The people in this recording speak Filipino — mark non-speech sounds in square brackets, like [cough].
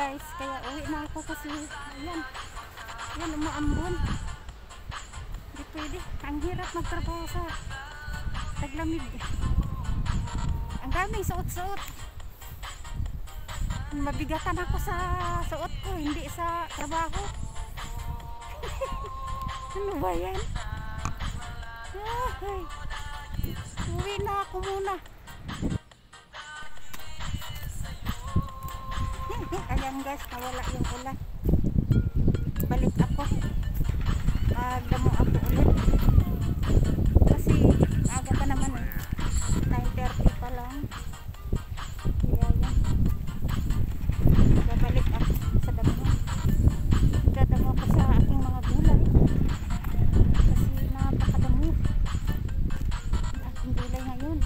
guys. Kaya uwi na ako kasi ayan. Ayan umaambon. Hindi pwede. Ang hirap magtrabaho sa taglamig. Ang daming suot-suot. Mabigatan ako sa suot ko, hindi sa trabaho. [laughs] ano ba yan? Ay, uwi na ako muna. lang guys nawala yung ulan balik ako. Magdamo ako ulit. Kasi aga pa naman eh. 9.30 pa lang. Kaya yan babalik ako sa damo. Dadamo ako sa aking mga gulay. Kasi napakadamo. Ang aking gulay ngayon.